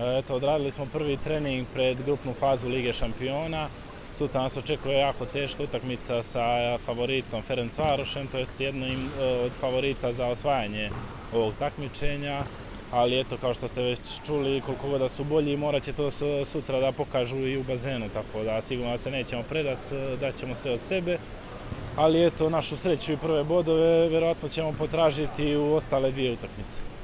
Eto, odradili smo prvi trening pred grupnu fazu Lige šampiona. Sutra nas očekuje jako teška utakmica sa favoritom Ferencvarošem, to jest jednim e, od favorita za osvajanje ovog takmičenja. Ali eto, kao što ste već čuli, koliko god da su bolji, morat će to sutra da pokažu i u bazenu, tako da sigurno da se nećemo predat, e, daćemo sve od sebe. Ali eto, našu sreću i prve bodove, verovatno ćemo potražiti u ostale dvije utakmice.